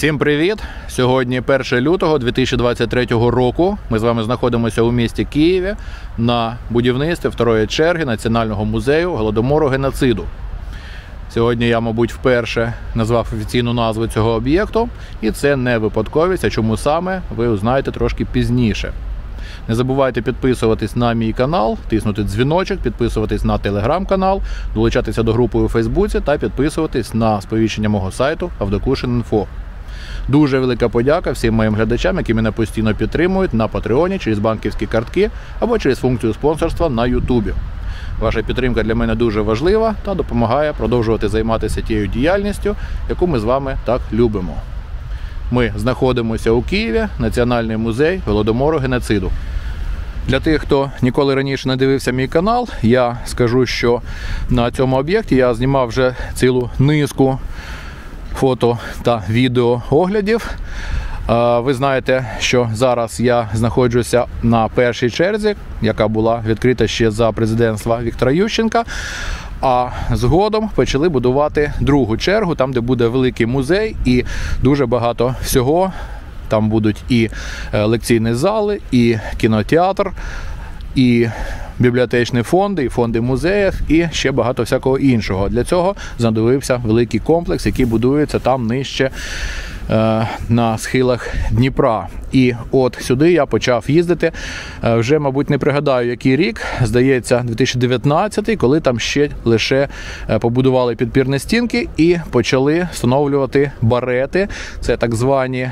Всім привіт! Сьогодні 1 лютого 2023 року. Ми з вами знаходимося у місті Києві на будівництві второї черги Національного музею голодомору геноциду. Сьогодні я, мабуть, вперше назвав офіційну назву цього об'єкту, і це не випадковість, а чому саме ви узнаєте трошки пізніше. Не забувайте підписуватись на мій канал, тиснути дзвіночок, підписуватись на телеграм-канал, долучатися до групи у Фейсбуці та підписуватись на сповіщення мого сайту Авдокушин.Інфо. Дуже велика подяка всім моїм глядачам, які мене постійно підтримують на Патреоні через банківські картки або через функцію спонсорства на Ютубі. Ваша підтримка для мене дуже важлива та допомагає продовжувати займатися тією діяльністю, яку ми з вами так любимо. Ми знаходимося у Києві, Національний музей голодомору геноциду. Для тих, хто ніколи раніше не дивився мій канал, я скажу, що на цьому об'єкті я знімав вже цілу низку фото та відео оглядів. Ви знаєте, що зараз я знаходжуся на першій черзі, яка була відкрита ще за президентства Віктора Ющенка. А згодом почали будувати другу чергу, там де буде великий музей і дуже багато всього. Там будуть і е, лекційні зали, і кінотеатр, і бібліотечні фонди, і фонди музеїв, і ще багато всякого іншого. Для цього знадобився великий комплекс, який будується там нижче. Е, на схилах Дніпра. І от сюди я почав їздити. Е, вже, мабуть, не пригадаю, який рік. Здається, 2019 коли там ще лише е, побудували підпірні стінки і почали встановлювати барети. Це так звані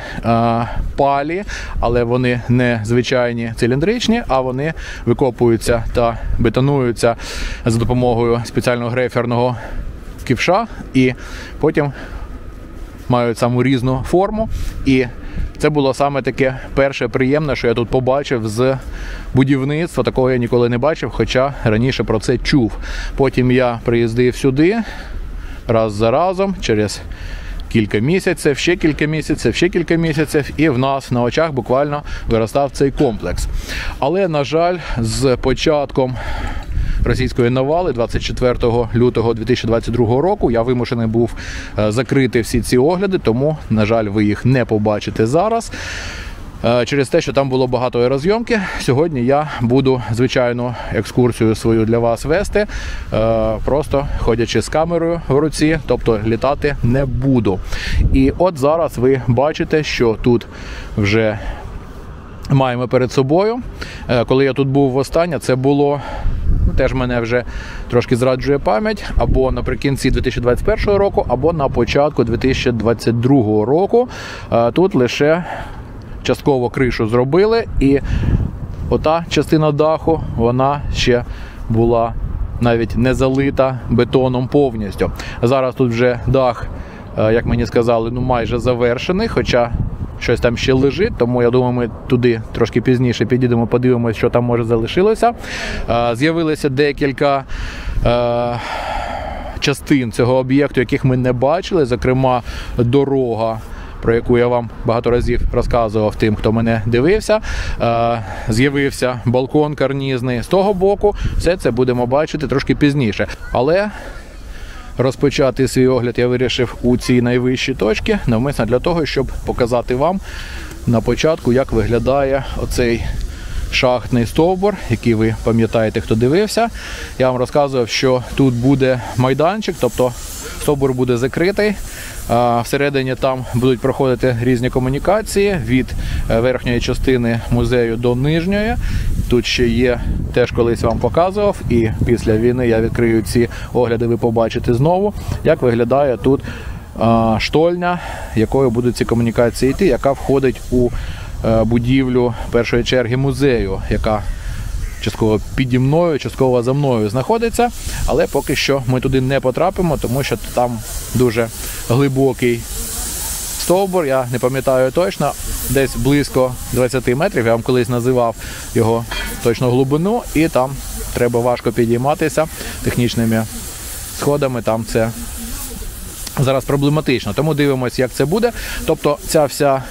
палі, але вони не звичайні циліндричні, а вони викопуються та бетонуються за допомогою спеціального грейферного ківша, і потім мають саму різну форму. І це було саме таке перше приємне, що я тут побачив з будівництва. Такого я ніколи не бачив, хоча раніше про це чув. Потім я приїздив сюди раз за разом через. Кілька місяців, ще кілька місяців, ще кілька місяців, і в нас на очах буквально виростав цей комплекс. Але, на жаль, з початком російської навали 24 лютого 2022 року. Я вимушений був е, закрити всі ці огляди, тому на жаль, ви їх не побачите зараз. Е, через те, що там було багато аерозйомки, сьогодні я буду звичайну екскурсію свою для вас вести, е, просто ходячи з камерою в руці, тобто літати не буду. І от зараз ви бачите, що тут вже маємо перед собою. Коли я тут був востаннє, це було теж мене вже трошки зраджує пам'ять, або наприкінці 2021 року, або на початку 2022 року. Е, тут лише частково кришу зробили, і ота частина даху вона ще була навіть не залита бетоном повністю. Зараз тут вже дах, е, як мені сказали, ну майже завершений. Хоча щось там ще лежить, тому я думаю, ми туди трошки пізніше підійдемо, подивимося, що там може залишилося. З'явилося декілька. Частин цього об'єкту, яких ми не бачили, зокрема, дорога, про яку я вам багато разів розказував тим, хто мене дивився. З'явився балкон карнізний з того боку. Все це будемо бачити трошки пізніше. Але розпочати свій огляд я вирішив у цій найвищій точці, навмисно для того, щоб показати вам на початку, як виглядає оцей шахтний стовбур, який ви пам'ятаєте, хто дивився. Я вам розказував, що тут буде майданчик, тобто стовбур буде закритий. Всередині там будуть проходити різні комунікації від е, верхньої частини музею до нижньої. Тут ще є, теж колись вам показував, і після війни я відкрию ці огляди, ви побачите знову, як виглядає тут штольня, якою будуть ці комунікації йти, яка входить у будівлю першої черги музею, яка частково піді мною, частково за мною знаходиться. Але поки що ми туди не потрапимо, тому що там дуже глибокий стовбур. Я не пам'ятаю точно, десь близько 20 метрів. Я вам колись називав його точну глибину, і там треба важко підійматися технічними сходами. Там це зараз проблематично. Тому дивимося, як це буде. Тобто, ця вся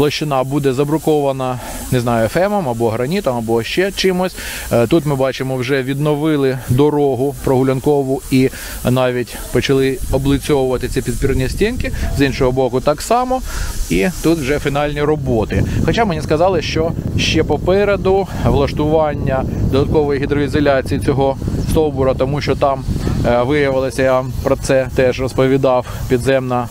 площина буде забрукована не знаю, ФЕМом або гранітом, або ще чимось. Е, Тут ми бачимо, вже відновили дорогу прогулянкову і навіть почали облицьовувати ці підпірні стінки. З іншого боку, так само. І тут вже фінальні роботи. Хоча мені сказали, що ще попереду влаштування додаткової гідроізоляції цього стовбура, тому що там е, виявилося, я про це теж розповідав, підземна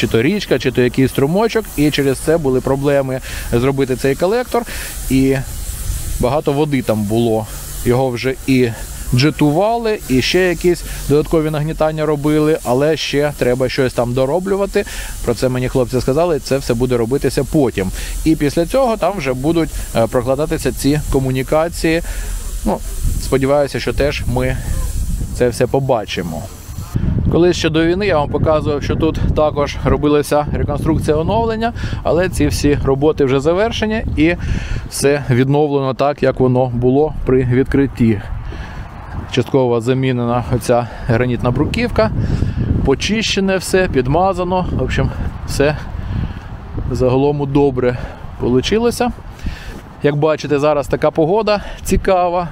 чи то річка, чи то якийсь струмочок, і через це були проблеми зробити цей колектор. І багато води там було. Його вже і джетували, і ще якісь додаткові нагнітання робили, але ще треба щось там дороблювати. Про це мені хлопці сказали, це все буде робитися потім. І після цього там вже будуть е, прокладатися ці комунікації. Ну, сподіваюся, що теж ми це все побачимо. Колись ще до війни я вам показував, що тут також робилася реконструкція оновлення, але ці всі роботи вже завершені і все відновлено так, як воно було при відкритті. Частково замінена оця гранітна бруківка, почищене все, підмазано. В общем, все загалом добре вийшло. Як бачите, зараз така погода цікава.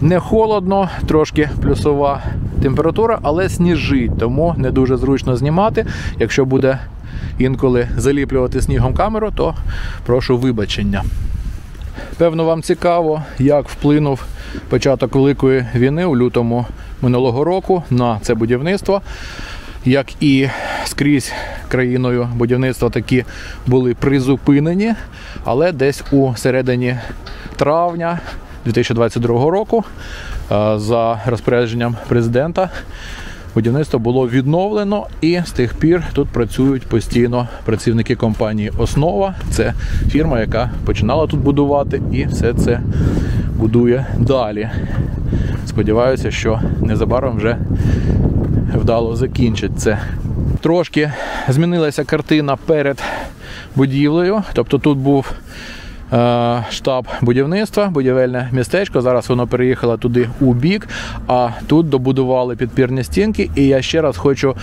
Не холодно, трошки плюсова температура, але сніжить, тому не дуже зручно знімати. Якщо буде інколи заліплювати снігом камеру, то прошу вибачення. Певно, вам цікаво, як вплинув початок Великої війни у лютому минулого року на це будівництво. Як і скрізь країною будівництва такі були призупинені, але десь у середині травня 2022 року е, за розпорядженням президента будівництво було відновлено, і з тих пір тут працюють постійно працівники компанії Основа. Це фірма, яка починала тут будувати, і все це будує далі. Сподіваюся, що незабаром вже вдало закінчить це. Трошки змінилася картина перед будівлею. Тобто тут був штаб будівництва, будівельне містечко. Зараз воно переїхало туди у бік, а тут добудували підпірні стінки. І я ще раз хочу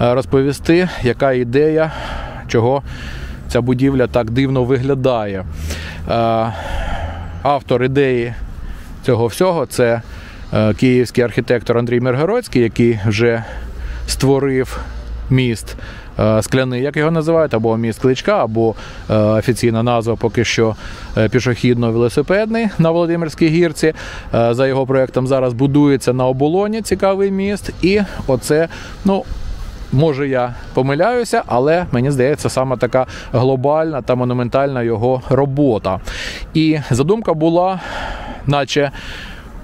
е, розповісти, яка ідея, чого ця будівля так дивно виглядає. Е, автор ідеї цього всього це е, київський архітектор Андрій Миргородський, який вже створив міст е, скляний, як його називають, або міст кличка, або е, офіційна назва поки що е, пішохідно-велосипедний на Володимирській гірці. Е, За його проєктом зараз будується на оболоні цікавий міст. І оце, ну. Може, я помиляюся, але мені здається, саме така глобальна та монументальна його робота. І задумка була, наче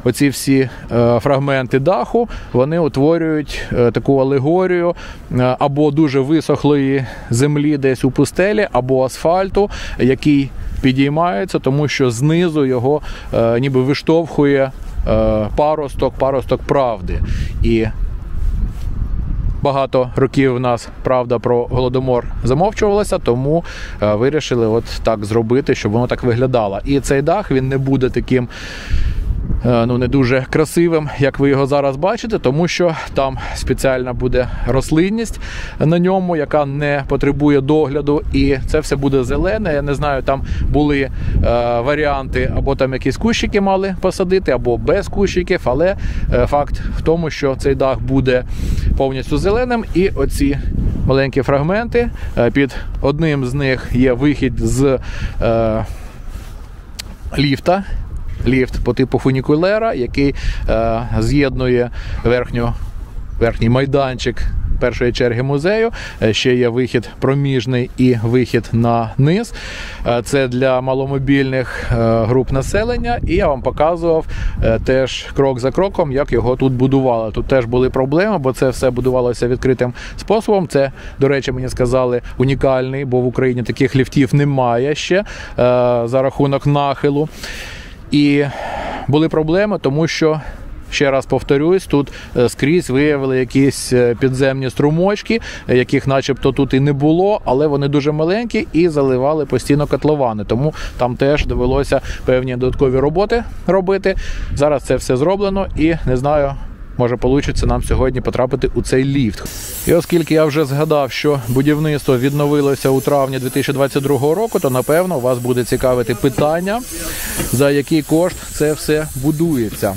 оці всі е, фрагменти даху вони утворюють е, таку алегорію е, або дуже висохлої землі десь у пустелі, або асфальту, який підіймається, тому що знизу його ніби виштовхує паросток, паросток правди. І Багато років у нас правда про голодомор замовчувалася, тому вирішили от так зробити, щоб воно так виглядало. І цей дах він не буде таким. Е, Ну, не дуже красивим, як ви його зараз бачите, тому що там спеціальна буде рослинність на ньому, яка не потребує догляду, і це все буде зелене. Я не знаю, там були е, варіанти, або там якісь кущики мали посадити, або без кущиків. Але е, факт в тому, що цей дах буде повністю зеленим, і оці маленькі фрагменти. е, Під одним з них є вихід з е, ліфта. Ліфт по типу фунікулера, який е, з'єднує верхню, верхній майданчик першої черги музею. Е, Ще є вихід проміжний і вихід на низ. Е, Це для маломобільних е, груп населення. І я вам показував теж крок за кроком, як його тут будували. Тут теж були проблеми, бо це все будувалося відкритим способом. Це, до речі, мені сказали, унікальний, бо в Україні таких ліфтів немає ще за рахунок нахилу. І були проблеми, тому що. Ще раз повторюсь, тут е, скрізь виявили якісь е, підземні струмочки, е, яких начебто тут і не було, але вони дуже маленькі і заливали постійно котловани. Тому там теж довелося певні додаткові роботи робити. Зараз це все зроблено і не знаю, може вийде нам сьогодні потрапити у цей ліфт. І оскільки я вже згадав, що будівництво відновилося у травні 2022 року, то напевно вас буде цікавити питання, за який кошт це все будується.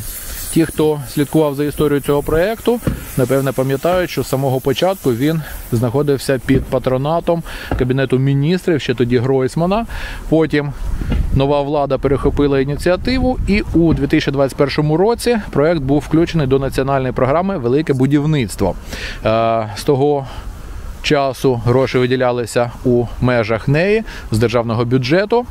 Ті, хто слідкував за історією цього проєкту, напевне пам'ятають, що з самого початку він знаходився під патронатом кабінету міністрів, ще тоді Гройсмана. Потім нова влада перехопила ініціативу, і у 2021 році проєкт був включений до національної програми Велике будівництво. Е, з того часу гроші виділялися у межах неї з державного бюджету.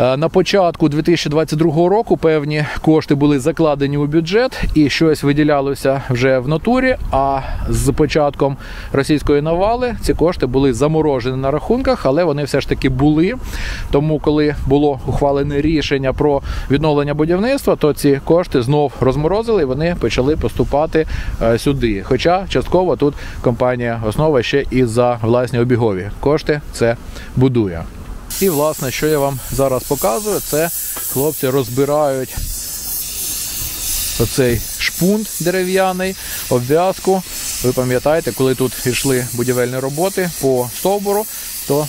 Е, на початку 2022 року певні кошти були закладені у бюджет і щось виділялося вже в натурі. А з початком російської навали ці кошти були заморожені на рахунках, але вони все ж таки були. Тому, коли було ухвалене рішення про відновлення будівництва, то ці кошти знов розморозили і вони почали поступати е, сюди. Хоча частково тут компанія основа ще і за власні обігові кошти це будує. І, власне, що я вам зараз показую, це хлопці розбирають оцей шпунт дерев'яний, обв'язку. Ви пам'ятаєте, коли тут йшли будівельні роботи по стовбуру, то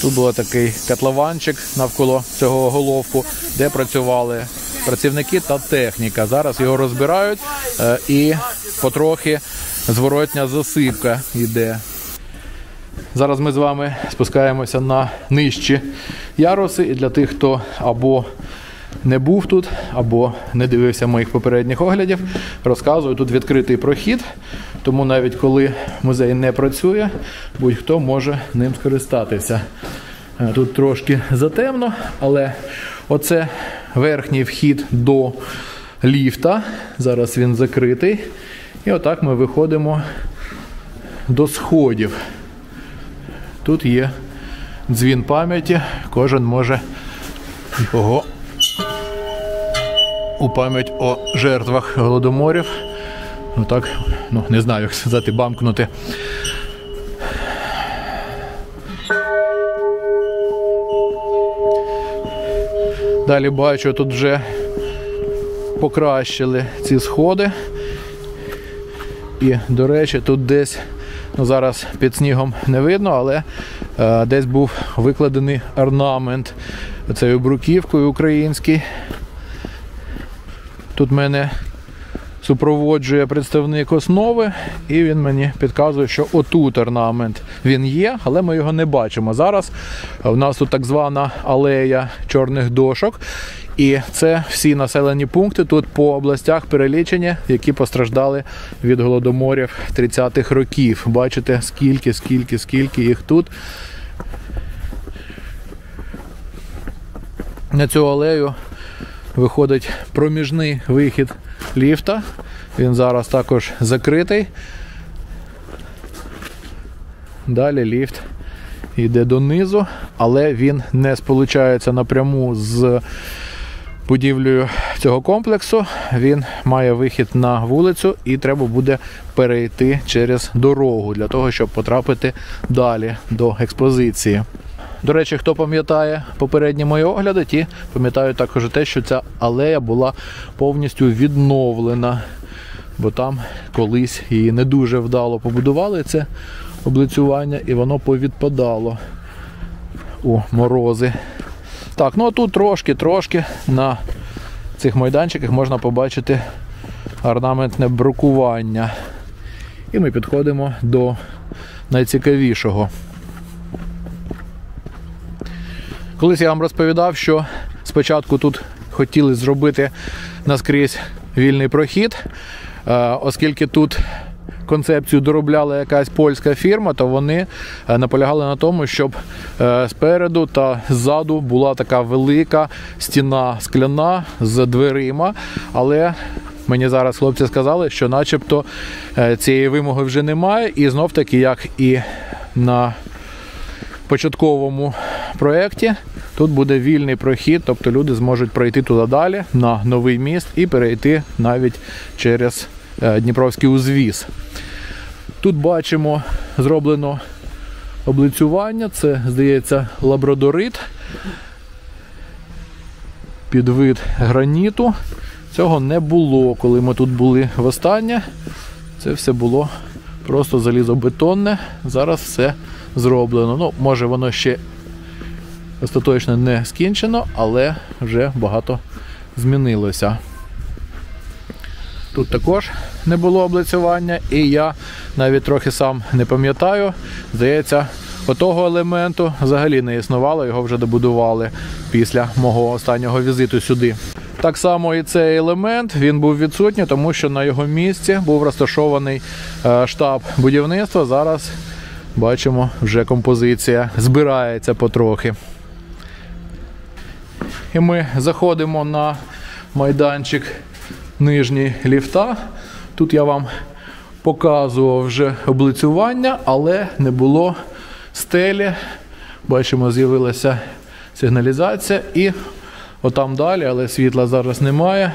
тут був такий котлованчик навколо цього головку, де працювали працівники та техніка. Зараз його розбирають е, і потрохи зворотня засипка йде. Зараз ми з вами спускаємося на нижчі яруси. І для тих, хто або не був тут, або не дивився моїх попередніх оглядів, розказую, тут відкритий прохід, тому навіть коли музей не працює, будь-хто може ним скористатися. Е, тут трошки затемно, але оце верхній вхід до ліфта. Зараз він закритий. І отак ми виходимо до сходів. Тут є дзвін пам'яті, кожен може його у пам'ять о жертвах голодоморів. Ну так, ну не знаю, як сказати, бамкнути. Далі бачу, тут вже покращили ці сходи. І, до речі, тут десь Ну, Зараз під снігом не видно, але е, десь був викладений орнамент цією бруківкою український. Тут мене супроводжує представник основи, і він мені підказує, що отут орнамент він є, але ми його не бачимо. Зараз у нас тут так звана алея чорних дошок. І це всі населені пункти тут по областях перелічені, які постраждали від голодоморів 30-х років. Бачите, скільки, скільки, скільки їх тут. На цю алею виходить проміжний вихід ліфта. Він зараз також закритий. Далі ліфт йде донизу, але він не сполучається напряму з будівлею цього комплексу. Він має вихід на вулицю і треба буде перейти через дорогу для того, щоб потрапити далі до експозиції. До речі, хто пам'ятає попередні мої огляди, ті пам'ятають також те, що ця алея була повністю відновлена, бо там колись її не дуже вдало побудували це облицювання, і воно повідпадало у морози. Так, ну а тут трошки-трошки на цих майданчиках можна побачити орнаментне брукування. І ми підходимо до найцікавішого. Колись я вам розповідав, що спочатку тут хотіли зробити наскрізь вільний прохід, е, оскільки тут концепцію доробляла якась польська фірма, то вони е, наполягали на тому, щоб е, спереду та ззаду була така велика стіна скляна з дверима. Але мені зараз хлопці сказали, що начебто е, цієї вимоги вже немає, і знов таки, як і на початковому проєкті. Тут буде вільний прохід, тобто люди зможуть пройти туди далі на новий міст і перейти навіть через Дніпровський узвіз. Тут бачимо зроблено облицювання, це, здається, лабрадорит під вид граніту. Цього не було, коли ми тут були востаннє. Це все було просто залізобетонне. Зараз все зроблено. Ну, може воно ще остаточно не скінчено, але вже багато змінилося. Тут також не було облицювання, і я навіть трохи сам не пам'ятаю. Здається, отого елементу взагалі не існувало, його вже добудували після мого останнього візиту сюди. Так само і цей елемент він був відсутній, тому що на його місці був розташований е, штаб будівництва. Зараз бачимо, вже композиція збирається потрохи. І ми заходимо на майданчик нижній ліфта. Тут я вам показував вже облицювання, але не було стелі. Бачимо, з'явилася сигналізація і отам далі, але світла зараз немає.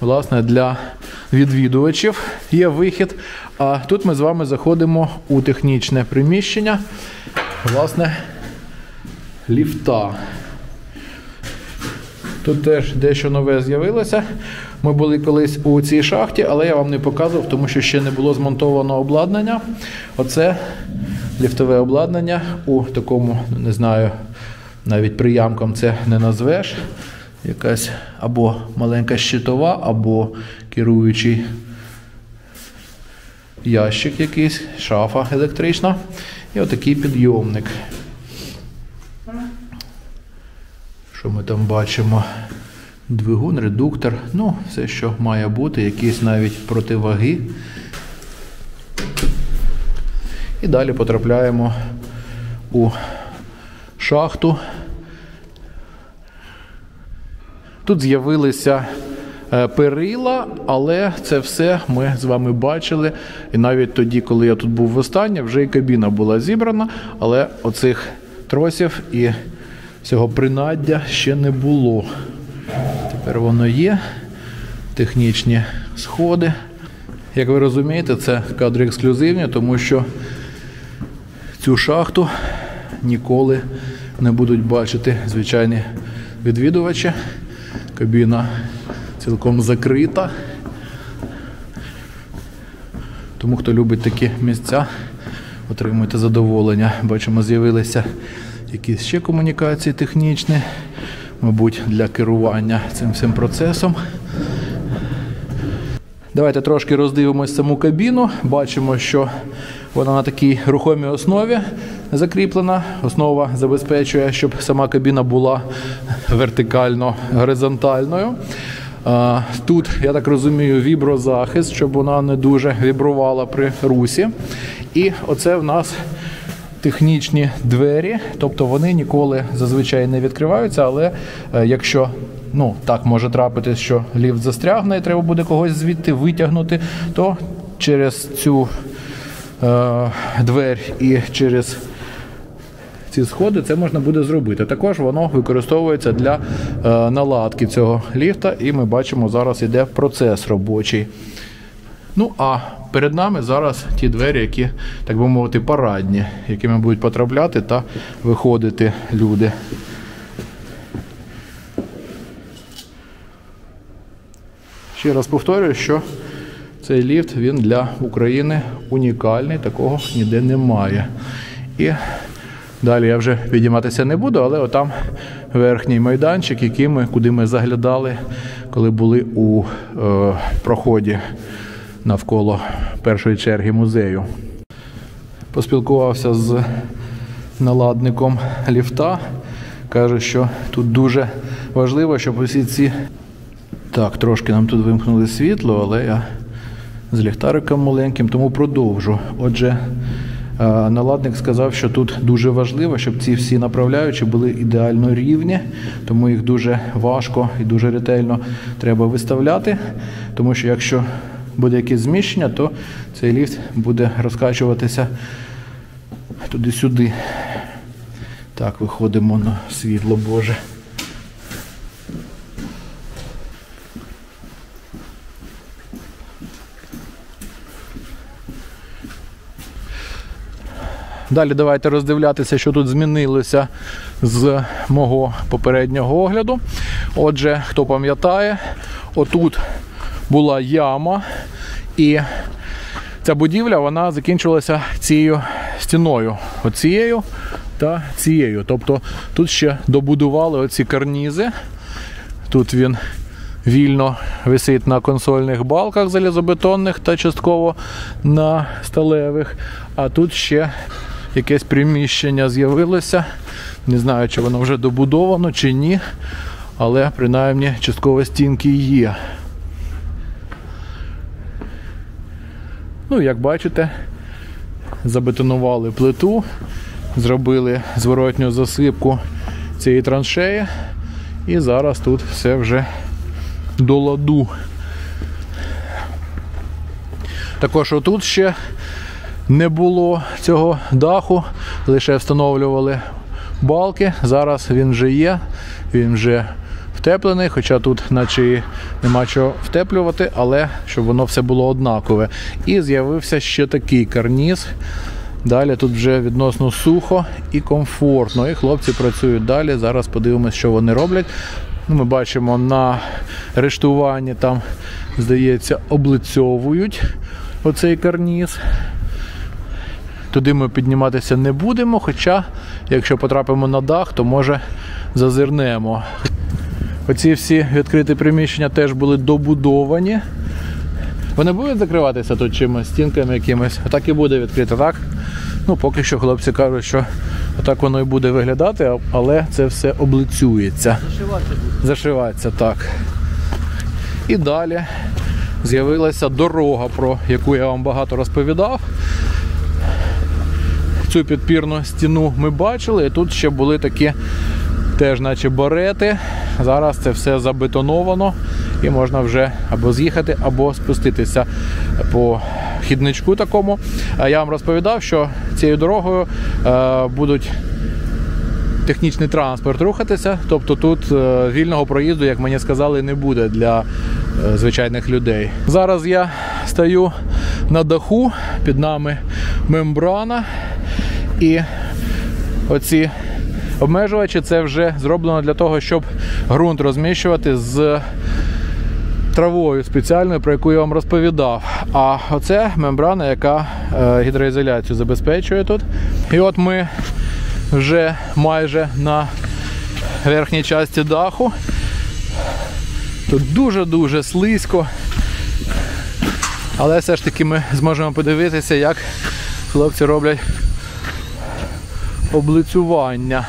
Власне, для відвідувачів є вихід. А тут ми з вами заходимо у технічне приміщення. Власне, ліфта. Тут теж дещо нове з'явилося. Ми були колись у цій шахті, але я вам не показував, тому що ще не було змонтовано обладнання. Оце ліфтове обладнання у такому, не знаю, навіть приямком це не назвеш. Якась або маленька щитова, або керуючий ящик якийсь, шафа електрична. І отакий підйомник. Що ми там бачимо? Двигун, редуктор, ну, все, що має бути, якісь навіть противаги. І далі потрапляємо у шахту. Тут з'явилися е, перила, але це все ми з вами бачили. І навіть тоді, коли я тут був востаннє, вже і кабіна була зібрана, але оцих тросів і цього принаддя ще не було. Тепер воно є. Технічні сходи. Як ви розумієте, це кадри ексклюзивні, тому що цю шахту ніколи не будуть бачити звичайні відвідувачі. Кабіна цілком закрита. Тому хто любить такі місця, отримуйте задоволення. Бачимо, з'явилися якісь ще комунікації технічні, мабуть, для керування цим всім процесом. Давайте трошки роздивимось саму кабіну. Бачимо, що вона на такій рухомій основі закріплена. Основа забезпечує, щоб сама кабіна була вертикально горизонтальною. Тут, я так розумію, віброзахист, щоб вона не дуже вібрувала при русі. І оце в нас технічні двері, тобто вони ніколи зазвичай не відкриваються, але е, якщо ну так може трапитись, що ліфт застрягне і треба буде когось звідти витягнути, то через цю е, двері і через ці сходи це можна буде зробити. Також воно використовується для е, наладки цього ліфта, і ми бачимо, зараз іде процес робочий. Ну, а перед нами зараз ті двері, які, так би мовити, парадні, якими будуть потрапляти та виходити люди. Ще раз повторюю, що цей ліфт він для України унікальний, такого ніде немає. І далі я вже підійматися не буду, але отам верхній майданчик, який ми, куди ми заглядали, коли були у е, проході навколо першої черги музею. Поспілкувався з наладником ліфта. Каже, що тут дуже важливо, щоб усі ці. Так, трошки нам тут вимкнули світло, але я з ліхтариком маленьким, тому продовжу. Отже, наладник сказав, що тут дуже важливо, щоб ці всі направляючі були ідеально рівні, тому їх дуже важко і дуже ретельно треба виставляти. Тому що якщо буде якесь зміщення, то цей ліфт буде розкачуватися туди-сюди. Так, виходимо на світло Боже. Далі давайте роздивлятися, що тут змінилося з мого попереднього огляду. Отже, хто пам'ятає, отут була яма, і ця будівля вона закінчилася цією стіною. Оцією та цією. Тобто тут ще добудували оці карнізи. Тут він вільно висить на консольних балках залізобетонних та частково на сталевих. А тут ще якесь приміщення з'явилося. Не знаю, чи воно вже добудовано чи ні, але принаймні частково стінки є. Ну, як бачите, забетонували плиту, зробили зворотню засипку цієї траншеї, і зараз тут все вже до ладу. Також отут ще не було цього даху, лише встановлювали балки. Зараз він вже є, він вже втеплений, хоча тут наче нема чого втеплювати, але щоб воно все було однакове. І з'явився ще такий карніз. Далі тут вже відносно сухо і комфортно. І хлопці працюють далі. Зараз подивимося, що вони роблять. Ну, Ми бачимо на рештуванні там, здається, облицьовують оцей карніз. Туди ми підніматися не будемо, хоча, якщо потрапимо на дах, то може зазирнемо. Оці всі відкриті приміщення теж були добудовані. Вони будуть закриватися тут чимось, стінками якимось. Отак і буде відкрито, так? Ну, поки що хлопці кажуть, що отак воно і буде виглядати, але це все облицюється. Зашиватися буде. Зашивається так. І далі з'явилася дорога, про яку я вам багато розповідав. Цю підпірну стіну ми бачили, і тут ще були такі теж, наче барети. Зараз це все забетоновано і можна вже або з'їхати, або спуститися по хідничку такому. Я вам розповідав, що цією дорогою е, будуть технічний транспорт рухатися. Тобто тут е, вільного проїзду, як мені сказали, не буде для е, звичайних людей. Зараз я стою на даху, під нами мембрана. І оці обмежувачі це вже зроблено для того, щоб ґрунт розміщувати з травою спеціальною, про яку я вам розповідав. А оце мембрана, яка е, гідроізоляцію забезпечує тут. І от ми вже майже на верхній часті даху. Тут дуже-дуже слизько. Але все ж таки ми зможемо подивитися, як хлопці роблять облицювання.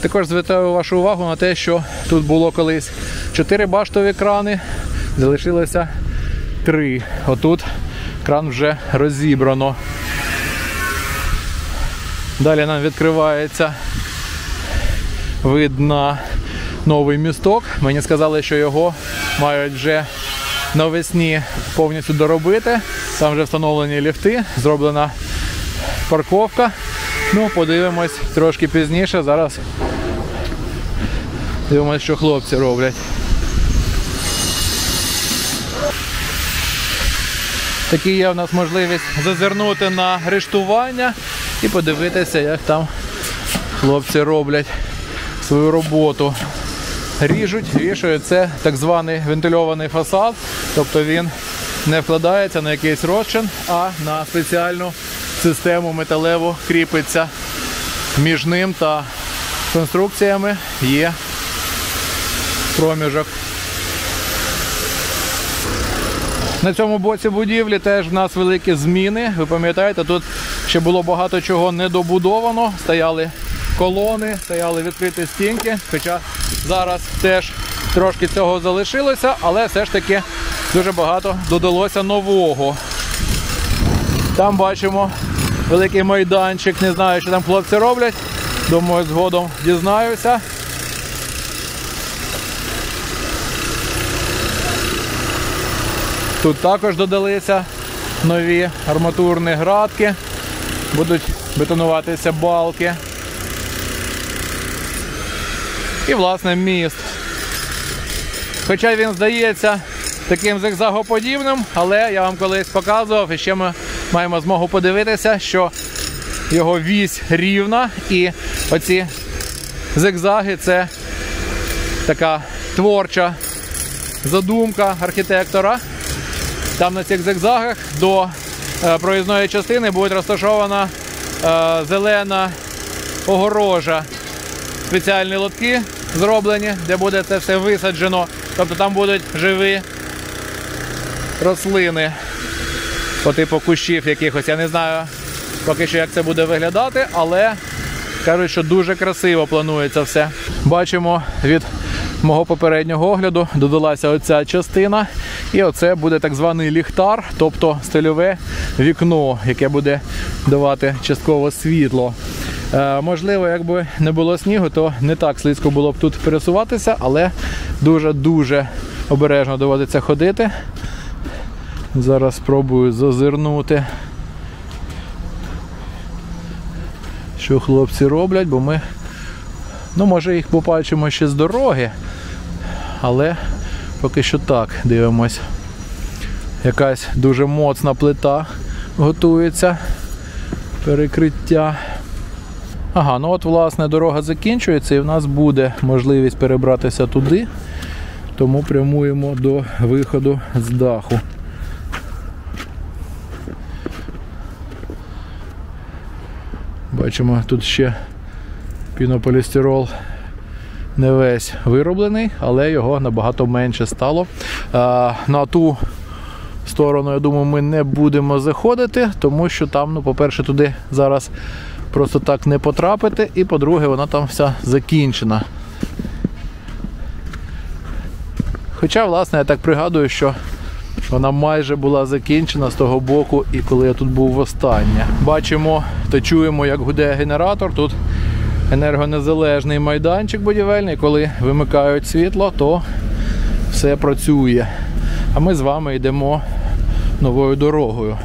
Також звертаю вашу увагу на те, що тут було колись 4 баштові крани, залишилося 3. Отут кран вже розібрано. Далі нам відкривається вид на новий місток. Мені сказали, що його мають вже навесні повністю доробити. Там вже встановлені ліфти, зроблена парковка. Ну, подивимось трошки пізніше. Зараз дивимось, що хлопці роблять. Такі є в нас можливість зазирнути на рештування і подивитися, як там хлопці роблять свою роботу. Ріжуть, вішають це так званий вентильований фасад, тобто він не вкладається на якийсь розчин, а на спеціальну систему металеву кріпиться між ним та конструкціями є проміжок. На цьому боці будівлі теж в нас великі зміни. Ви пам'ятаєте, тут ще було багато чого недобудовано. Стояли колони, стояли відкриті стінки. Хоча зараз теж трошки цього залишилося, але все ж таки дуже багато додалося нового. Там бачимо великий майданчик. Не знаю, що там хлопці роблять. Думаю, згодом дізнаюся. Тут також додалися нові арматурні градки, будуть бетонуватися балки. І, власне, міст. Хоча він здається таким зигзагоподібним, але я вам колись показував і ще ми маємо змогу подивитися, що його вісь рівна і оці зигзаги це така творча задумка архітектора. Там на цих зигзагах до е, проїзної частини буде розташована е, зелена огорожа. Спеціальні лотки зроблені, де буде це все висаджено. Тобто там будуть живі рослини по типу кущів якихось. Я не знаю поки що, як це буде виглядати, але кажуть, що дуже красиво планується все. Бачимо від мого попереднього огляду додалася оця частина. І оце буде так званий ліхтар, тобто стильове вікно, яке буде давати частково світло. Е, можливо, якби не було снігу, то не так слизько було б тут пересуватися, але дуже-дуже обережно доводиться ходити. Зараз спробую зазирнути, що хлопці роблять, бо ми, ну, може, їх побачимо ще з дороги, але поки що так дивимось. Якась дуже моцна плита готується, перекриття. Ага, ну от власне дорога закінчується і в нас буде можливість перебратися туди, тому прямуємо до виходу з даху. Бачимо, тут ще пінополістирол не весь вироблений, але його набагато менше стало. На ту сторону, я думаю, ми не будемо заходити, тому що там, ну, по-перше, туди зараз просто так не потрапити, і по-друге, вона там вся закінчена. Хоча, власне, я так пригадую, що вона майже була закінчена з того боку, і коли я тут був востаннє. Бачимо та чуємо, як гуде генератор. Тут енергонезалежний майданчик будівельний. Коли вимикають світло, то все працює. А ми з вами йдемо новою дорогою.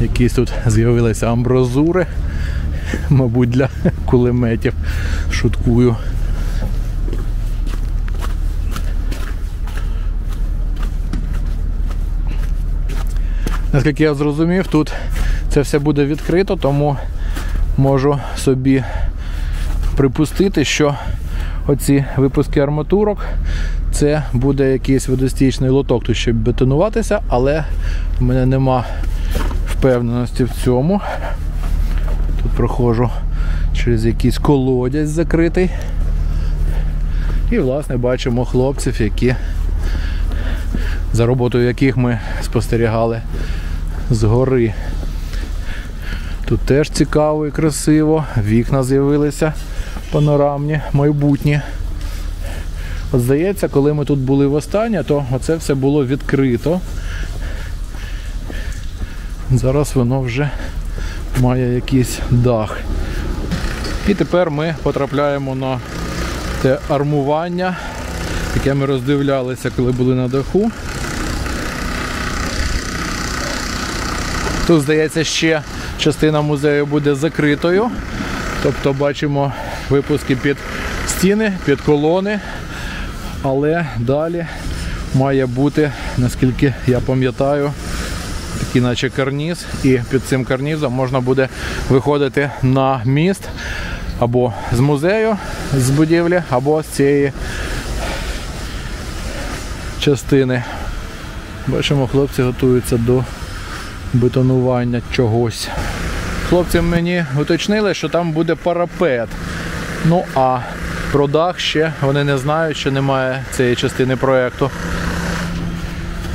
Якісь тут з'явилися амбразури, мабуть, для кулеметів. Шуткую. Наскільки я зрозумів, тут це все буде відкрито, тому можу собі припустити, що оці випуски арматурок це буде якийсь водостічний лоток, тут щоб бетонуватися, але в мене нема впевненості в цьому. Тут проходжу через якийсь колодязь закритий. І, власне, бачимо хлопців, які за роботою яких ми спостерігали згори. Тут теж цікаво і красиво, вікна з'явилися панорамні, майбутні. От здається, коли ми тут були востаннє, то оце все було відкрито. Зараз воно вже має якийсь дах. І тепер ми потрапляємо на те армування, яке ми роздивлялися, коли були на даху. Тут, здається, ще частина музею буде закритою. Тобто бачимо випуски під стіни, під колони. Але далі має бути, наскільки я пам'ятаю, такий наче карніз. І під цим карнізом можна буде виходити на міст або з музею, з будівлі, або з цієї частини. Бачимо, хлопці готуються до бетонування чогось. Хлопці мені уточнили, що там буде парапет. Ну а про дах ще вони не знають, що немає цієї частини проєкту.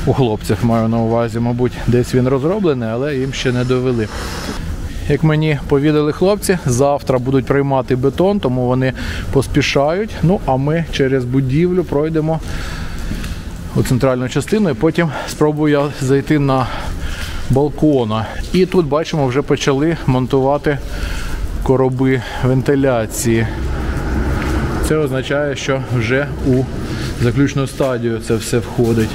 У хлопців маю на увазі, мабуть, десь він розроблений, але їм ще не довели. Як мені повідали хлопці, завтра будуть приймати бетон, тому вони поспішають. Ну, а ми через будівлю пройдемо у центральну частину і потім спробую я зайти на балкона. І тут бачимо, вже почали монтувати короби вентиляції. Це означає, що вже у заключну стадію це все входить.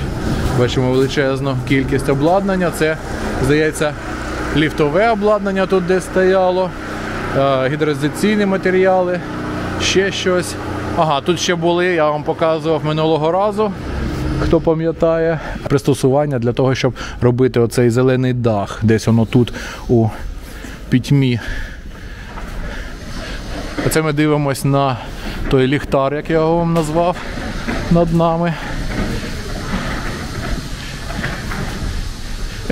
Бачимо величезну кількість обладнання. Це, здається, ліфтове обладнання тут де стояло, гідроізоляційні матеріали, ще щось. Ага, тут ще були, я вам показував минулого разу. Хто пам'ятає, пристосування для того, щоб робити оцей зелений дах. Десь воно тут у пітьмі. Оце ми дивимось на той ліхтар, як я його вам назвав над нами.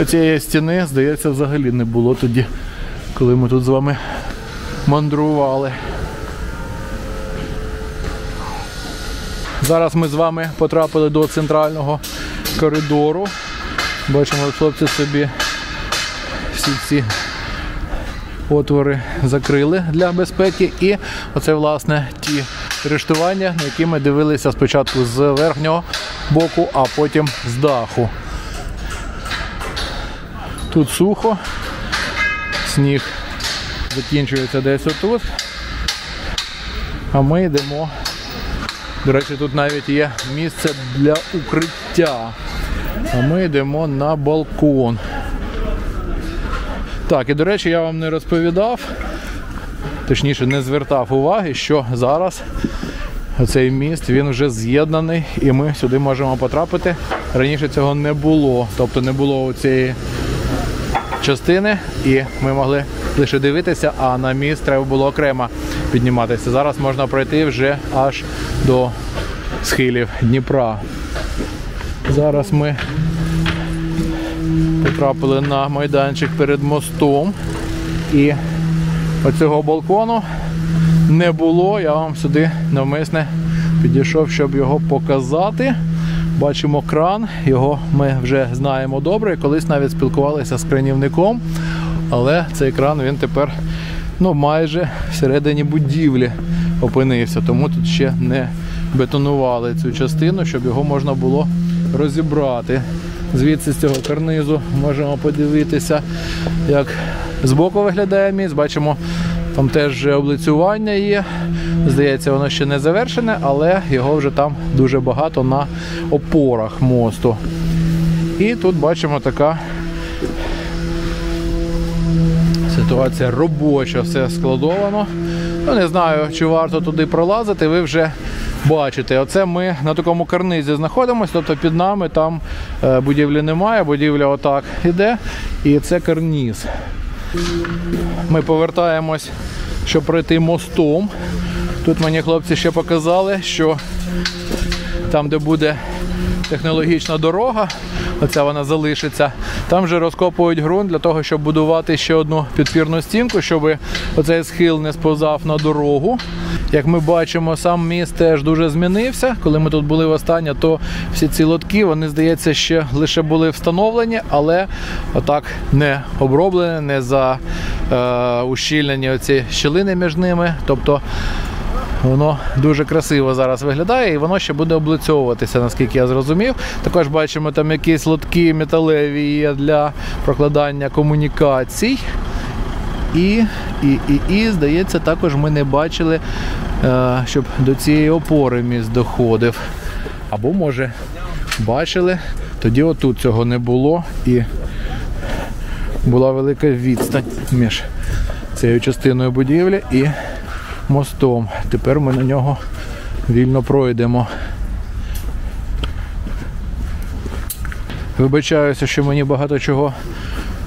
Цієї стіни, здається, взагалі не було тоді, коли ми тут з вами мандрували. Зараз ми з вами потрапили до центрального коридору. Бачимо, хлопці собі всі ці отвори закрили для безпеки. І оце, власне, ті рештування, на які ми дивилися спочатку з верхнього боку, а потім з даху. Тут сухо, сніг закінчується десь отут. А ми йдемо. До речі, тут навіть є місце для укриття. А ми йдемо на балкон. Так, і до речі, я вам не розповідав, точніше, не звертав уваги, що зараз цей міст він вже з'єднаний і ми сюди можемо потрапити. Раніше цього не було. Тобто не було цієї частини, і ми могли лише дивитися, а на міст треба було окремо підніматися. Зараз можна пройти вже аж до схилів Дніпра. Зараз ми потрапили на майданчик перед мостом. І оцього балкону не було. Я вам сюди навмисне підійшов, щоб його показати. Бачимо кран, його ми вже знаємо добре. Колись навіть спілкувалися з кранівником, але цей кран він тепер ну, майже всередині будівлі опинився, тому тут ще не бетонували цю частину, щоб його можна було розібрати. Звідси з цього карнизу можемо подивитися, як збоку виглядає міст. Бачимо, там теж облицювання є. Здається, воно ще не завершене, але його вже там дуже багато на опорах мосту. І тут бачимо така ситуація робоча, все складовано. Ну, не знаю, чи варто туди пролазити, ви вже бачите. Оце ми на такому карнизі знаходимося, тобто під нами там е, будівлі немає, будівля отак іде. І це карніз. Ми повертаємось, щоб пройти мостом. Тут мені хлопці ще показали, що там, де буде технологічна дорога, оця вона залишиться, там вже розкопують ґрунт для того, щоб будувати ще одну підпірну стінку, щоб оцей схил не сповзав на дорогу. Як ми бачимо, сам міст теж дуже змінився. Коли ми тут були востаннє, то всі ці лотки, вони, здається, ще лише були встановлені, але отак не оброблені, не за е, ущільнені оці щілини між ними. Тобто Воно дуже красиво зараз виглядає і воно ще буде облицьовуватися, наскільки я зрозумів. Також бачимо, там якісь лотки металеві є для прокладання комунікацій. І, і, і, і, здається, також ми не бачили, е, щоб до цієї опори міст доходив. Або, може, бачили, тоді отут цього не було і була велика відстань між цією частиною будівлі і мостом. Тепер ми на нього вільно пройдемо. Вибачаюся, що мені багато чого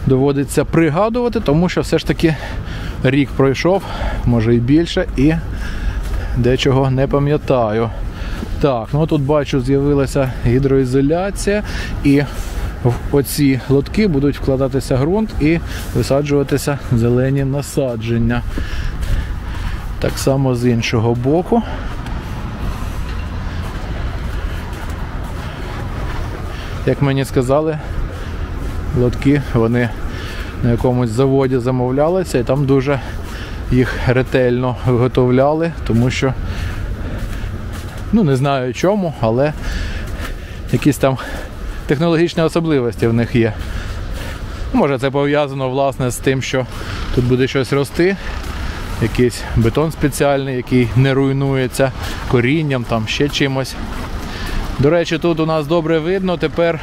доводиться пригадувати, тому що все ж таки рік пройшов, може і більше, і дечого не пам'ятаю. Так, ну тут бачу, з'явилася гідроізоляція, і в оці лотки будуть вкладатися ґрунт і висаджуватися зелені насадження. Так само з іншого боку. Як мені сказали, лотки вони на якомусь заводі замовлялися і там дуже їх ретельно виготовляли, тому що, ну не знаю чому, але якісь там технологічні особливості в них є. Може це пов'язано власне з тим, що тут буде щось рости, якийсь бетон спеціальний, який не руйнується корінням, там ще чимось. До речі, тут у нас добре видно тепер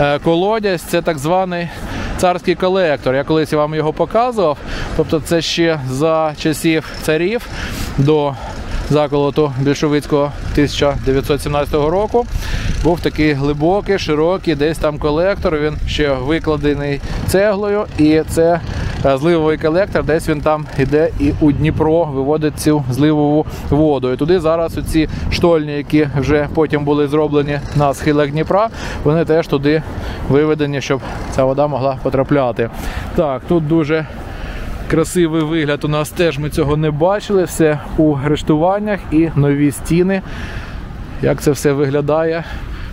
е, колодязь, це так званий царський колектор. Я колись вам його показував. Тобто це ще за часів царів до заколоту більшовицького 1917 року. Був такий глибокий, широкий, десь там колектор. Він ще викладений цеглою, і це е, зливовий колектор. Десь він там іде і у Дніпро виводить цю зливову воду. І туди зараз ці штольні, які вже потім були зроблені на схилах Дніпра, вони теж туди виведені, щоб ця вода могла потрапляти. Так, тут дуже красивий вигляд у нас теж ми цього не бачили. Все у рештуваннях і нові стіни. Як це все виглядає,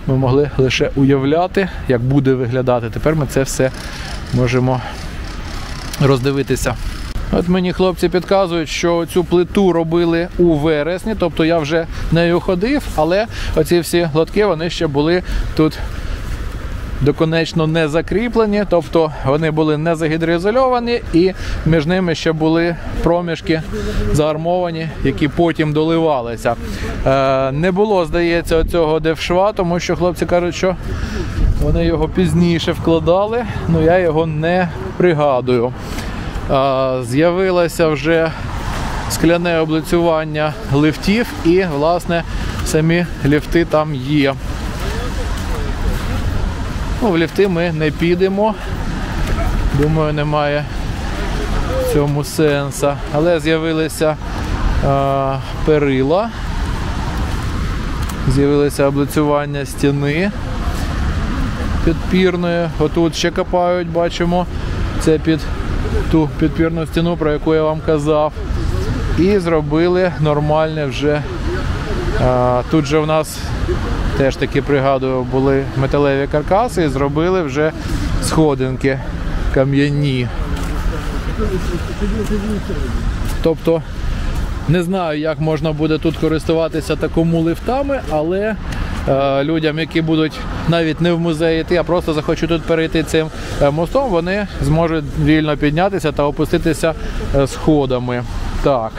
ми могли лише уявляти, як буде виглядати. Тепер ми це все можемо роздивитися. От мені хлопці підказують, що цю плиту робили у вересні, тобто я вже нею ходив, але оці всі лотки вони ще були тут доконечно не закріплені, тобто вони були не загідроізольовані і між ними ще були проміжки заармовані, які потім доливалися. Е, не було, здається, цього девшва, тому що хлопці кажуть, що вони його пізніше вкладали, але я його не пригадую. Е, з'явилося вже скляне облицювання лифтів і, власне, самі ліфти там є. Ну, в ліфти ми не підемо. Думаю, немає цьому сенсу. Але з'явилися е, перила, з'явилося облицювання стіни підпірної. Отут ще копають, бачимо. Це під ту підпірну стіну, про яку я вам казав. І зробили нормальне вже. Е, тут же в нас теж таки пригадую, були металеві каркаси і зробили вже сходинки кам'яні. Тобто не знаю, як можна буде тут користуватися такому лифтами, але е, людям, які будуть навіть не в музеї йти, а просто захочуть тут перейти цим е, мостом, вони зможуть вільно піднятися та опуститися е, сходами. Так.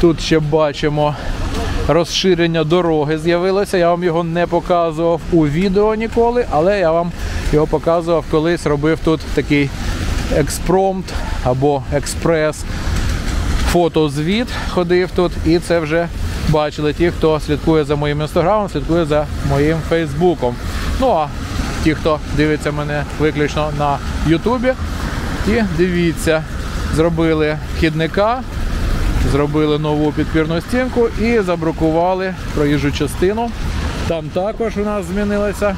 Тут ще бачимо розширення дороги з'явилося. Я вам його не показував у відео ніколи, але я вам його показував колись, робив тут такий експромт або експрес. Фотозвіт ходив тут, і це вже бачили ті, хто слідкує за моїм інстаграмом, слідкує за моїм фейсбуком. Ну а ті, хто дивиться мене виключно на Ютубі, ті дивіться, зробили хідника, зробили нову підпірну стінку і забрукували проїжджу частину. Там також у нас змінилася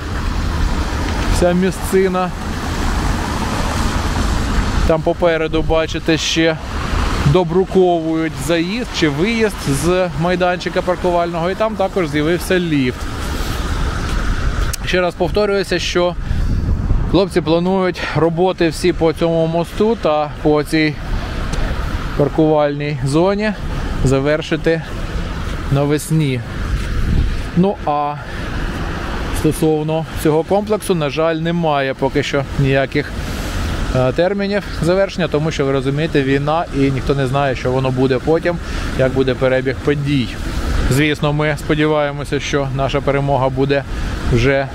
вся місцина. Там попереду, бачите, ще добруковують заїзд чи виїзд з майданчика паркувального, і там також з'явився ліфт. Ще раз повторююся, що хлопці планують роботи всі по цьому мосту та по цій паркувальній зоні завершити навесні. Ну а стосовно цього комплексу, на жаль, немає поки що ніяких е, термінів завершення, тому що ви розумієте, війна і ніхто не знає, що воно буде потім, як буде перебіг подій. Звісно, ми сподіваємося, що наша перемога буде вже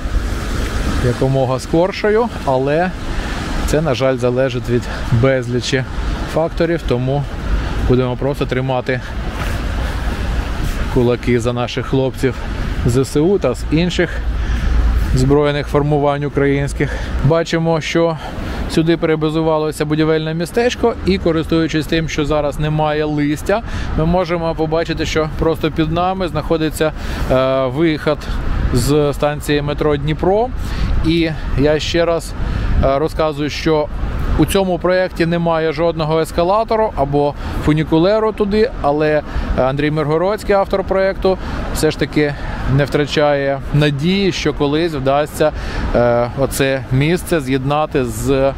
якомога скоршою, але це, на жаль, залежить від безлічі факторів, тому будемо просто тримати кулаки за наших хлопців ЗСУ та з інших збройних формувань українських. Бачимо, що сюди перебазувалося будівельне містечко, і користуючись тим, що зараз немає листя, ми можемо побачити, що просто під нами знаходиться е, вихід з станції метро Дніпро. І я ще раз е, розказую, що у цьому проєкті немає жодного ескалатору або фунікулеру туди, але Андрій Миргородський, автор проєкту, все ж таки не втрачає надії, що колись вдасться е, оце місце з'єднати з.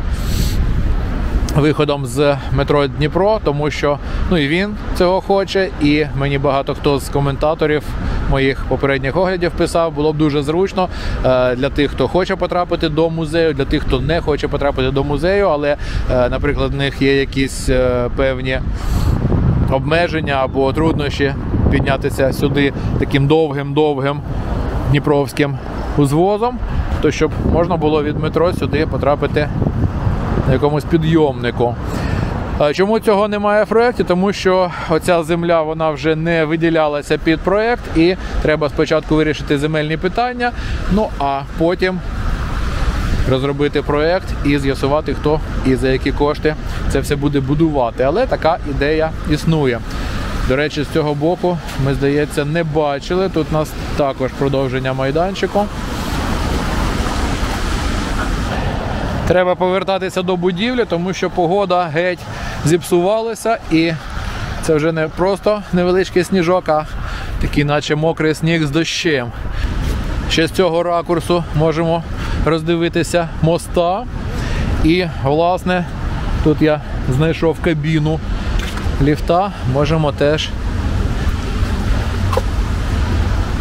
Виходом з метро Дніпро, тому що ну і він цього хоче, і мені багато хто з коментаторів моїх попередніх оглядів писав, було б дуже зручно е, для тих, хто хоче потрапити до музею, для тих, хто не хоче потрапити до музею, але, е, наприклад, в них є якісь е, певні обмеження або труднощі піднятися сюди таким довгим-довгим дніпровським узвозом, то щоб можна було від метро сюди потрапити на якомусь підйомнику. Чому цього немає в проєкті? Тому що оця земля вона вже не виділялася під проєкт, і треба спочатку вирішити земельні питання. Ну а потім розробити проєкт і з'ясувати, хто і за які кошти це все буде будувати. Але така ідея існує. До речі, з цього боку ми, здається, не бачили. Тут у нас також продовження майданчику. Треба повертатися до будівлі, тому що погода геть зіпсувалася і це вже не просто невеличкий сніжок, а такий, наче мокрий сніг з дощем. Ще з цього ракурсу можемо роздивитися моста. І, власне, тут я знайшов кабіну ліфта, можемо теж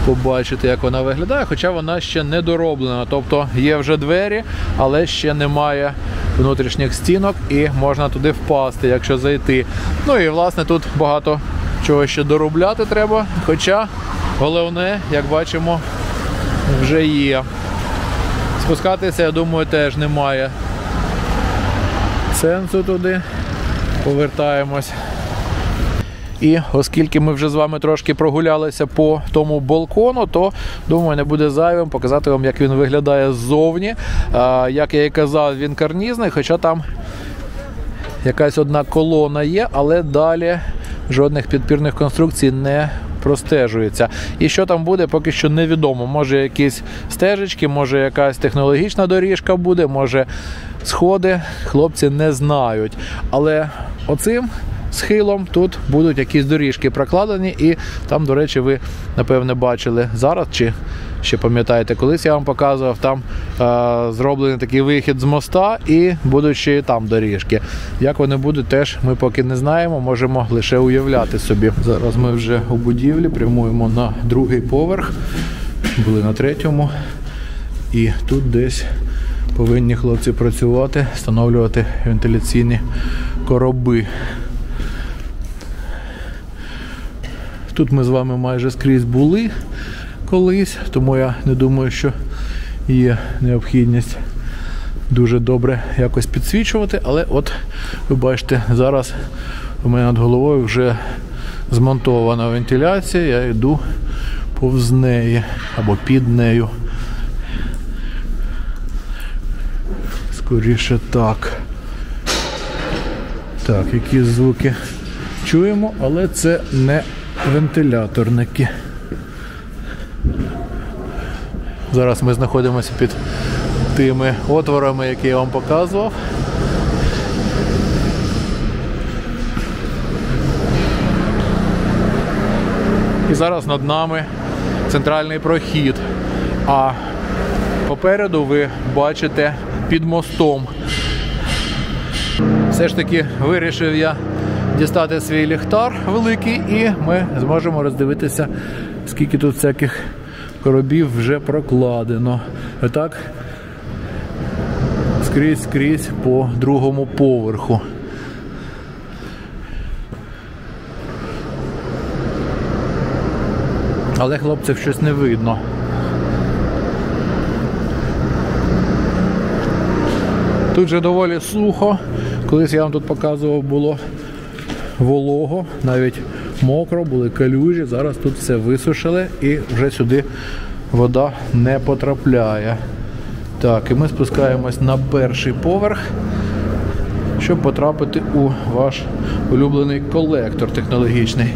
побачити, як вона виглядає, хоча вона ще не дороблена. Тобто є вже двері, але ще немає внутрішніх стінок і можна туди впасти, якщо зайти. Ну і власне тут багато чого ще доробляти треба. Хоча головне, як бачимо, вже є. Спускатися, я думаю, теж немає сенсу туди. Повертаємось. І оскільки ми вже з вами трошки прогулялися по тому балкону, то думаю, не буде зайвим показати вам, як він виглядає ззовні. Як я і казав, він карнізний, хоча там якась одна колона є, але далі жодних підпірних конструкцій не простежується. І що там буде, поки що невідомо. Може якісь стежечки, може якась технологічна доріжка буде, може сходи. Хлопці не знають. Але оцим схилом тут будуть якісь доріжки прокладені, і там, до речі, ви напевне бачили зараз чи ще пам'ятаєте, колись я вам показував, там е, зроблений такий вихід з моста, і будуть ще там доріжки. Як вони будуть, теж ми поки не знаємо, можемо лише уявляти собі. Зараз ми вже у будівлі прямуємо на другий поверх, були на третьому, і тут десь повинні хлопці працювати, встановлювати вентиляційні короби. Тут ми з вами майже скрізь були колись, тому я не думаю, що є необхідність дуже добре якось підсвічувати. Але от ви бачите, зараз у мене над головою вже змонтована вентиляція, я йду повз неї або під нею. Скоріше так. Так, які звуки чуємо, але це не вентиляторники. Зараз ми знаходимося під тими отворами, які я вам показував. І зараз над нами центральний прохід. А попереду ви бачите під мостом. Все ж таки вирішив я дістати свій ліхтар великий, і ми зможемо роздивитися, скільки тут всяких коробів вже прокладено. Отак скрізь скрізь по другому поверху. Але хлопців щось не видно. Тут вже доволі сухо. Колись я вам тут показував, було волого, навіть мокро, були калюжі. Зараз тут все висушили і вже сюди вода не потрапляє. Так, і ми спускаємось на перший поверх, щоб потрапити у ваш улюблений колектор технологічний.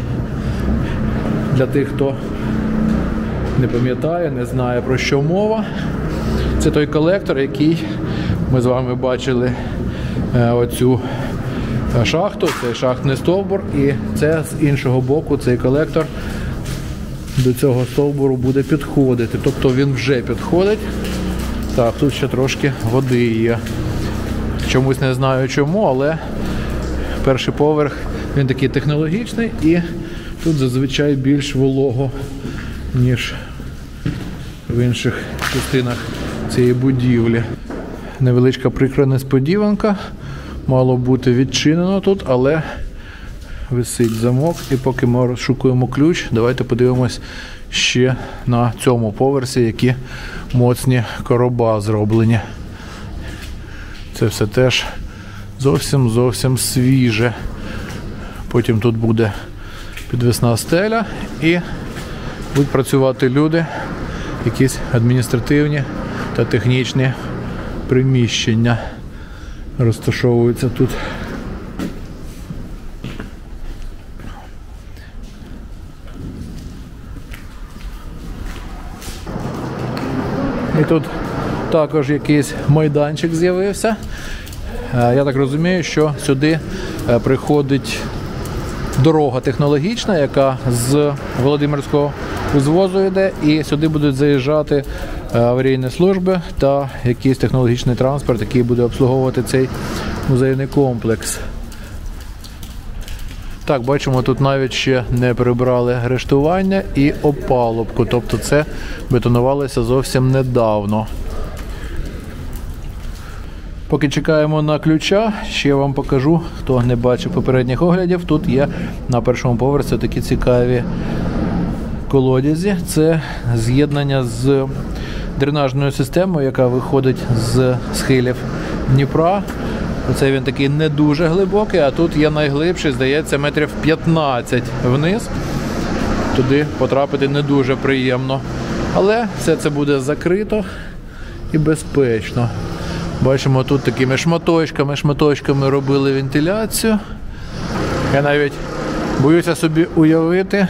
Для тих, хто не пам'ятає, не знає про що мова. Це той колектор, який ми з вами бачили е, оцю шахту, цей шахтний стовбур, і це з іншого боку цей колектор до цього стовбуру буде підходити. Тобто він вже підходить. Так, тут ще трошки води є. Чомусь не знаю чому, але перший поверх він такий технологічний і тут зазвичай більш волого, ніж в інших частинах цієї будівлі. Невеличка прикра несподіванка. Мало бути відчинено тут, але висить замок. І поки ми розшукуємо ключ, давайте подивимось ще на цьому поверсі, які моцні короба зроблені. Це все теж Зовсім зовсім свіже. Потім тут буде підвісна стеля і будуть працювати люди, якісь адміністративні та технічні приміщення розташовуються тут. І тут також якийсь майданчик з'явився. Е, Я так розумію, що сюди е, приходить дорога технологічна, яка з Володимирського узвозу йде, і сюди будуть заїжджати е, аварійні служби та якийсь технологічний транспорт, який буде обслуговувати цей музейний комплекс. Так, бачимо, тут навіть ще не прибрали рештування і опалубку, тобто це бетонувалося зовсім недавно. Поки чекаємо на ключа, ще вам покажу, хто не бачив попередніх оглядів. Тут є на першому поверсі такі цікаві колодязі. Це з'єднання з дренажною системою, яка виходить з схилів Дніпра. Оце він такий не дуже глибокий, а тут є найглибший, здається, метрів 15 вниз. Туди потрапити не дуже приємно. Але все це буде закрито і безпечно. Бачимо, тут такими шматочками, шматочками робили вентиляцію. Я навіть боюся собі уявити,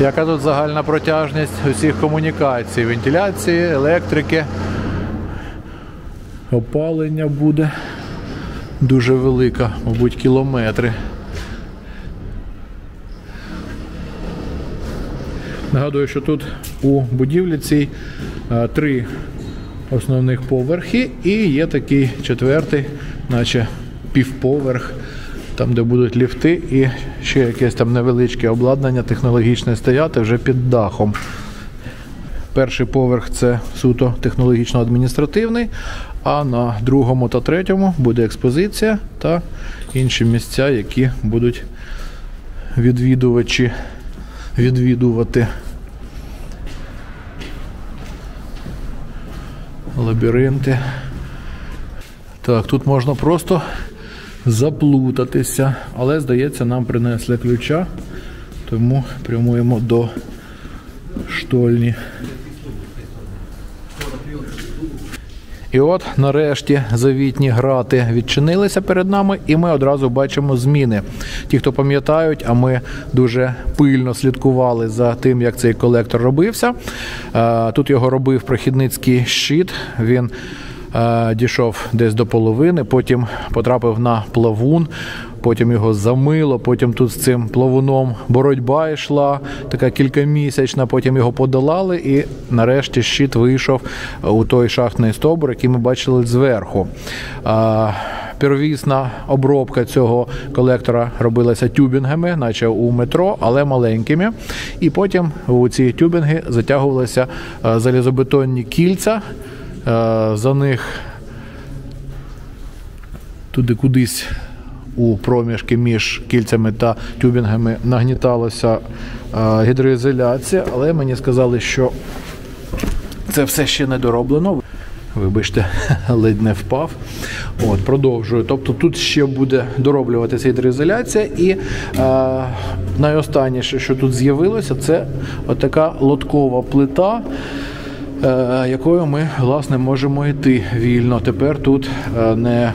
яка тут загальна протяжність усіх комунікацій, вентиляції, електрики. Опалення буде дуже велика, мабуть, кілометри. Нагадую, що тут у будівлі цій е, три основних поверхи і є такий четвертий, наче півповерх, там, де будуть ліфти, і ще якесь там невеличке обладнання технологічне стояти вже під дахом. Перший поверх це суто технологічно-адміністративний, а на другому та третьому буде експозиція та інші місця, які будуть відвідувачі відвідувати. Лабіринти. Так, тут можна просто заплутатися, але, здається, нам принесли ключа, тому прямуємо до штольні. І от нарешті завітні грати відчинилися перед нами, і ми одразу бачимо зміни. Ті, хто пам'ятають, а ми дуже пильно слідкували за тим, як цей колектор робився. Е, Тут його робив прохідницький щит. Він е, дійшов десь до половини, потім потрапив на плавун. Потім його замило, потім тут з цим плавуном боротьба йшла, така кількамісячна, потім його подолали, і нарешті щит вийшов у той шахтний стовбур, який ми бачили зверху. Первісна обробка цього колектора робилася тюбінгами, наче у метро, але маленькими. І потім у ці тюбінги затягувалися е, залізобетонні кільця. Е, За них туди кудись у проміжки між кільцями та тюбінгами нагніталася е, гідроізоляція, але мені сказали, що це все ще не дороблено. Вибачте, ледь не впав. От, Продовжую. Тобто тут ще буде дороблюватися гідроізоляція. І е, найостанніше, що тут з'явилося, це отака лоткова плита, е, якою ми власне можемо йти вільно. Тепер тут е, не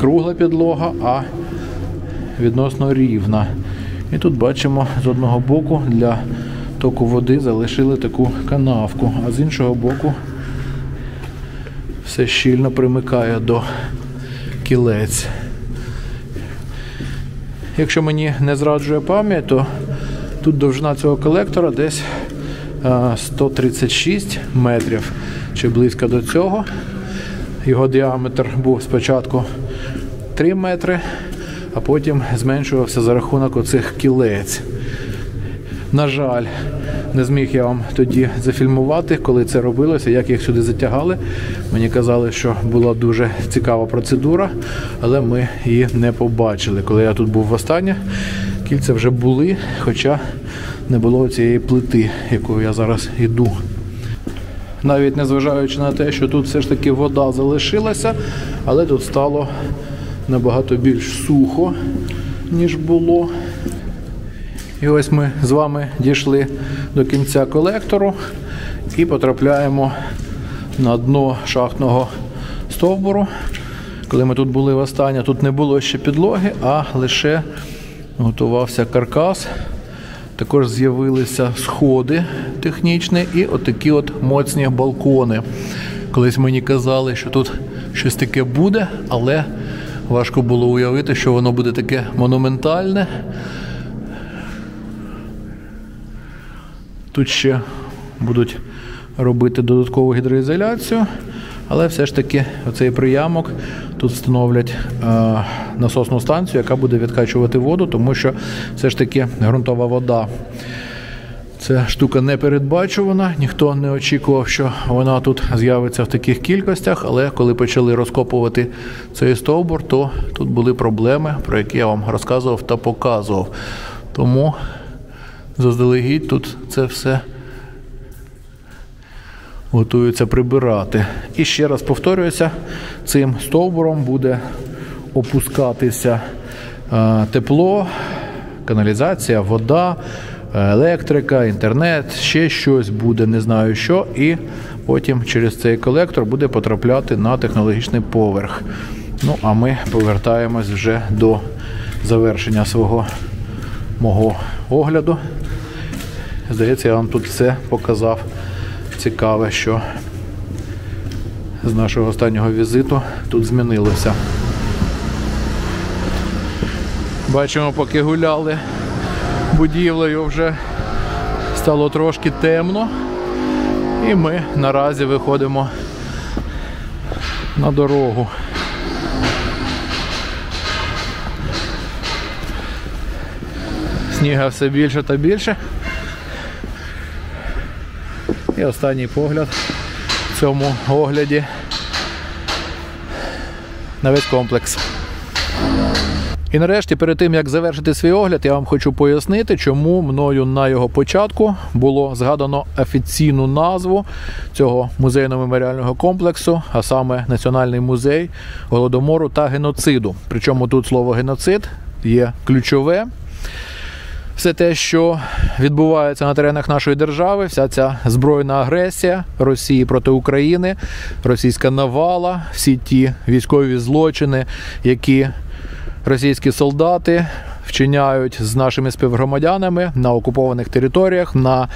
кругла підлога, а відносно рівна. І тут бачимо з одного боку для току води залишили таку канавку, а з іншого боку все щільно примикає до кілець. Якщо мені не зраджує пам'ять, то тут довжина цього колектора десь е, 136 метрів чи близько до цього. Його діаметр був спочатку 3 метри, а потім зменшувався за рахунок оцих кілець. На жаль, не зміг я вам тоді зафільмувати, коли це робилося, як їх сюди затягали. Мені казали, що була дуже цікава процедура, але ми її не побачили. Коли я тут був востаннє, кільця вже були, хоча не було цієї плити, якою я зараз йду. Навіть незважаючи на те, що тут все ж таки вода залишилася, але тут стало набагато більш сухо, ніж було. І ось ми з вами дійшли до кінця колектору і потрапляємо на дно шахтного стовбуру. Коли ми тут були востаннє, тут не було ще підлоги, а лише готувався каркас. Також з'явилися сходи технічні і отакі от моцні балкони. Колись мені казали, що тут щось таке буде, але важко було уявити, що воно буде таке монументальне. Тут ще будуть робити додаткову гідроізоляцію, але все ж таки оцей приямок тут встановлять е, насосну станцію, яка буде відкачувати воду, тому що все ж таки ґрунтова вода. Ця штука не передбачувана, ніхто не очікував, що вона тут з'явиться в таких кількостях, але коли почали розкопувати цей стовбур, то тут були проблеми, про які я вам розказував та показував. Тому заздалегідь тут це все готуються прибирати. І ще раз повторююся, цим стовбуром буде опускатися е, тепло, каналізація, вода, електрика, інтернет, ще щось буде, не знаю що. І потім через цей колектор буде потрапляти на технологічний поверх. Ну, а ми повертаємось вже до завершення свого мого огляду. Здається, я вам тут все показав. Цікаве, що з нашого останнього візиту тут змінилося. Бачимо, поки гуляли будівлею, вже стало трошки темно. І ми наразі виходимо на дорогу. Сніга все більше та більше. І останній погляд в цьому огляді на весь комплекс. І нарешті, перед тим як завершити свій огляд, я вам хочу пояснити, чому мною на його початку було згадано офіційну назву цього музейно-меморіального комплексу, а саме Національний музей голодомору та геноциду. Причому тут слово геноцид є ключове. Все те, що відбувається на теренах нашої держави, вся ця збройна агресія Росії проти України, російська навала, всі ті військові злочини, які російські солдати вчиняють з нашими співгромадянами на окупованих територіях, на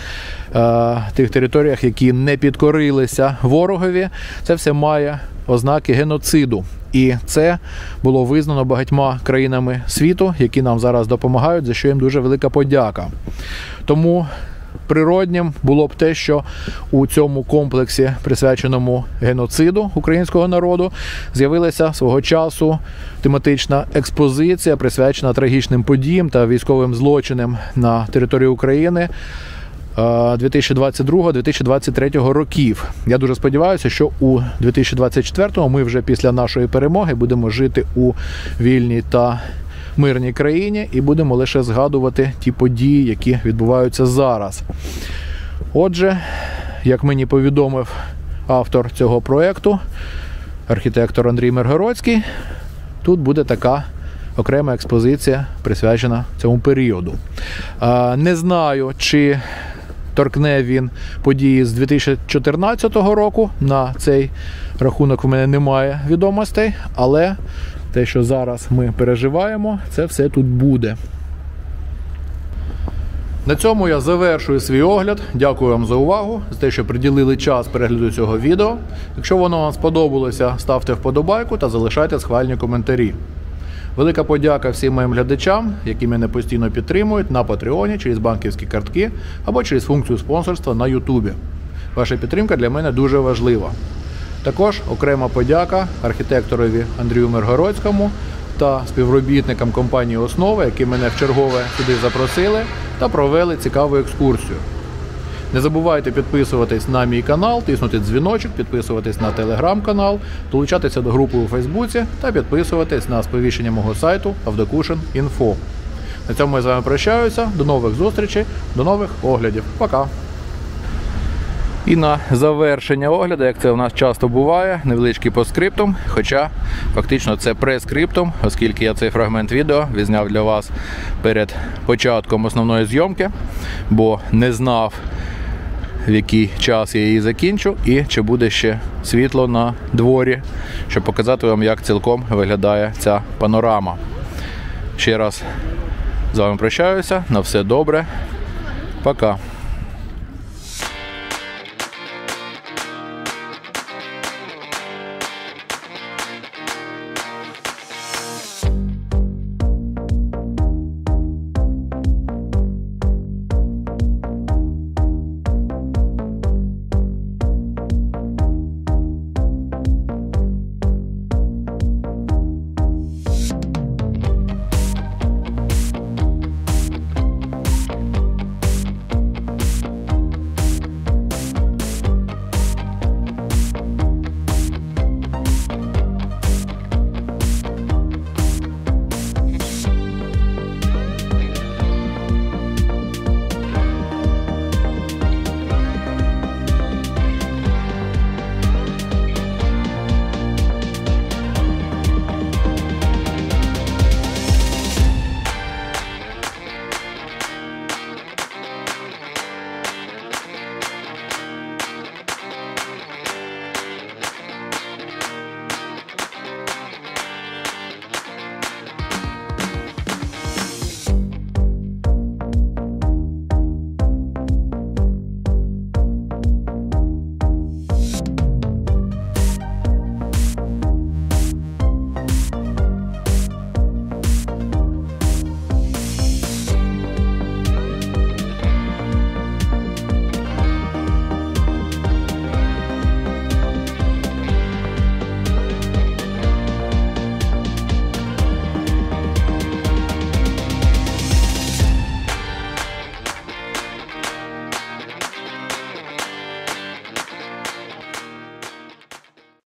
е, тих територіях, які не підкорилися ворогові, це все має ознаки геноциду. І це було визнано багатьма країнами світу, які нам зараз допомагають, за що їм дуже велика подяка. Тому природнім було б те, що у цьому комплексі, присвяченому геноциду українського народу, з'явилася свого часу тематична експозиція, присвячена трагічним подіям та військовим злочинам на території України. 2022-2023 років. Я дуже сподіваюся, що у 2024 ми вже після нашої перемоги будемо жити у вільній та мирній країні і будемо лише згадувати ті події, які відбуваються зараз. Отже, як мені повідомив автор цього проєкту, архітектор Андрій Миргородський, тут буде така. Окрема експозиція присвячена цьому періоду. Не знаю, чи торкне він події з 2014 року. На цей рахунок в мене немає відомостей, але те, що зараз ми переживаємо, це все тут буде. На цьому я завершую свій огляд. Дякую вам за увагу, за те, що приділили час перегляду цього відео. Якщо воно вам сподобалося, ставте вподобайку та залишайте схвальні коментарі. Велика подяка всім моїм глядачам, які мене постійно підтримують на Патреоні через банківські картки або через функцію спонсорства на Ютубі. Ваша підтримка для мене дуже важлива. Також окрема подяка архітекторові Андрію Миргородському та співробітникам компанії Основа, які мене в чергове сюди запросили та провели цікаву екскурсію. Не забувайте підписуватись на мій канал, тиснути дзвіночок, підписуватись на телеграм-канал, долучатися до групи у Фейсбуці та підписуватись на сповіщення мого сайту Авдокушин.Інфо. На цьому я з вами прощаюся. До нових зустрічей, до нових оглядів. Пока! І на завершення огляду, як це у нас часто буває, невеличкий постскриптум, хоча фактично це прескриптум, оскільки я цей фрагмент відео відзняв для вас перед початком основної зйомки, бо не знав, в який час я її закінчу, і чи буде ще світло на дворі, щоб показати вам, як цілком виглядає ця панорама. Ще раз з вами прощаюся. На все добре. Пока.